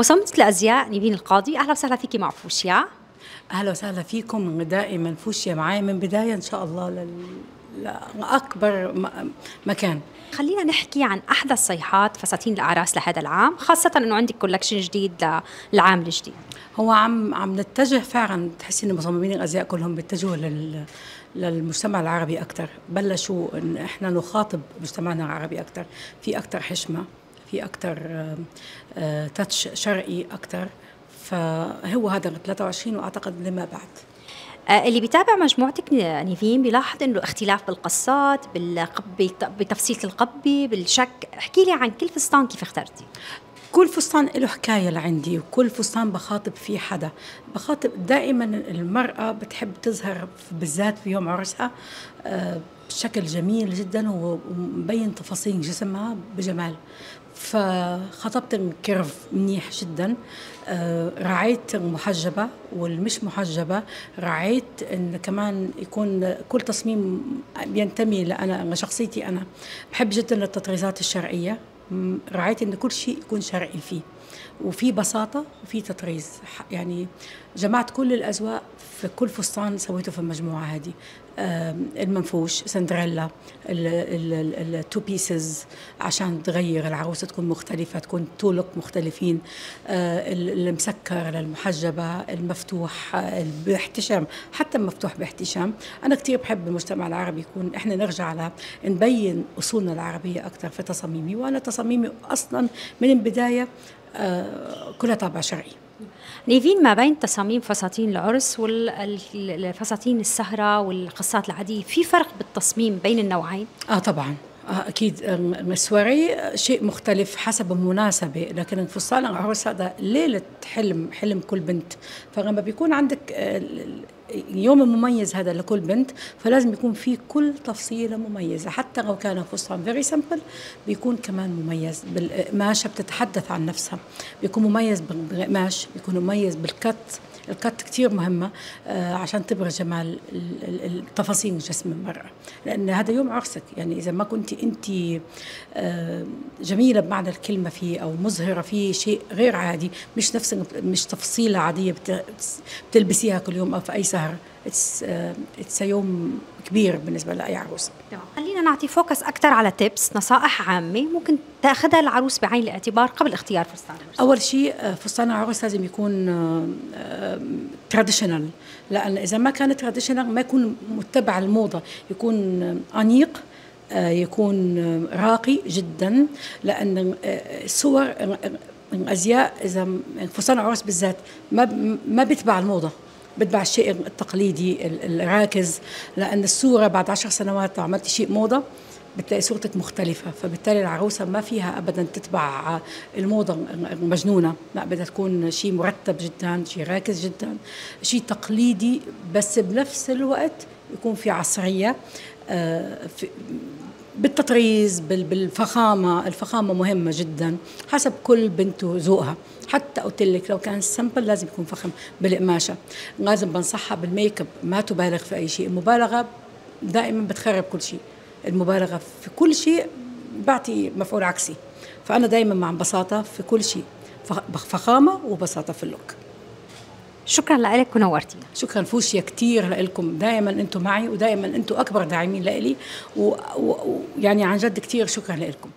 مصممة الأزياء نيفين القاضي. أهلا وسهلا فيكي مع فوشيا. أهلا وسهلا فيكم دائما فوشيا معايا من بداية إن شاء الله لل... لأكبر مكان. خلينا نحكي عن أحدث صيحات فساتين الأعراس لهذا العام خاصة أنه عندك collection جديد للعام الجديد. هو عم عم نتجه فعلا. تحسي ان مصممين الأزياء كلهم بيتجهوا لل للمجتمع العربي أكثر بلشوا إن إحنا نخاطب مجتمعنا العربي أكثر في أكثر حشمة. في أكثر تاتش شرقي أكثر فهو هذا 23 وأعتقد لما بعد. آه، اللي بيتابع مجموعتك نيفين بيلاحظ إنه اختلاف بالقصات بتفصيله القبه بالشك. احكي لي عن كل فستان كيف اخترتي؟ كل فستان له حكاية لعندي وكل فستان بخاطب فيه حدا. بخاطب دائما المرأة بتحب تظهر بالذات في يوم عرسها. آه، بشكل جميل جدا ومبين تفاصيل جسمها بجمال. فخطبت الكيرف منيح جدا. آه، رعيت المحجبة والمش محجبة. رعيت إن كمان يكون كل تصميم بينتمي لأنا لشخصيتي أنا. بحب جدا التطريزات الشرقية رعيت إن كل شيء يكون شرعي فيه. وفي بساطة وفي تطريز. يعني جمعت كل الأذواق في كل فستان سويته في المجموعة هذه. المنفوش سندريلا ال two pieces عشان تغير العروسة تكون مختلفة تكون two look مختلفين. آه، ال- المسكر للمحجبه المفتوح باحتشام حتى مفتوح باحتشام. أنا كثير بحب المجتمع العربي يكون إحنا نرجع على نبين أصولنا العربية أكثر في تصاميمي وأنا تصاميمي أصلا من البداية كلها طابع شرعي. نيفين ما بين تصاميم فساتين العرس والفساتين السهرة والقصات العادية في فرق بالتصميم بين النوعين؟ آه طبعا. آه أكيد آم، السواري شيء مختلف حسب المناسبه لكن الفستان العروس هذا ليلة حلم حلم كل بنت. فلما بيكون عندك آه، ال- ال- اليوم المميز هذا لكل بنت فلازم يكون في كل تفصيلة مميزة. حتى لو كان فستان very simple بيكون كمان مميز بالقماشه بتتحدث عن نفسها. بيكون مميز بالقماش بيكون مميز بال cut. ال cut كتير مهمة آه، عشان تبرز جمال ال- ال- التفاصيل جسم المرأة لأن هذا يوم عرسك يعني إذا ما كنت أنت آه، جميلة بمعنى الكلمة فيه أو مظهرة فيه شيء غير عادي مش نفس مش تفصيلة عادية بت- بتلبسيها كل يوم أو في أي سهرة it's it's يوم كبير بالنسبة لأي عروسة تمام. خلينا نعطي focus أكثر على tips نصائح عامة ممكن تأخذها العروس بعين الاعتبار قبل اختيار فستان العرس أول شيء آه، فستان العروس لازم يكون traditional لأن إذا ما كان traditional ما يكون متبع الموضة. يكون آه، أنيق آه، يكون آه، راقي جدا. لأن آه، الصور آه، الازياء إذا فستان العروس بالذات ما ما بيتبع الموضة. بتبع الشيء التقليدي ال- الراكز لأن الصورة بعد عشر سنوات لو عملتي شيء موضة بتلاقي صورتك مختلفة. فبالتالي العروسة ما فيها أبدا تتبع الموضة المجنونة لا بدها تكون شيء مرتب جدا شيء راكز جدا شيء تقليدي بس بنفس الوقت يكون في عصرية آه، بالتطريز بال- بالفخامة. الفخامة مهمة جدا حسب كل بنت وذوقها حتى قلت لك لو كان simple لازم يكون فخم بالقماشة. لازم بنصحها بال make up ما تبالغ في أي شيء. المبالغة دائما بتخرب كل شيء. المبالغة في كل شيء بعطي مفعول عكسي. فأنا دائما مع بساطة في كل شيء فخ- فخامة وبساطة في ال look. شكرا لك ونورتينا شكرا فوشيا كثير لكم دائما أنتم معي ودائما أنتم أكبر داعمين لإلي. ويعني عن جد كثير شكرا لكم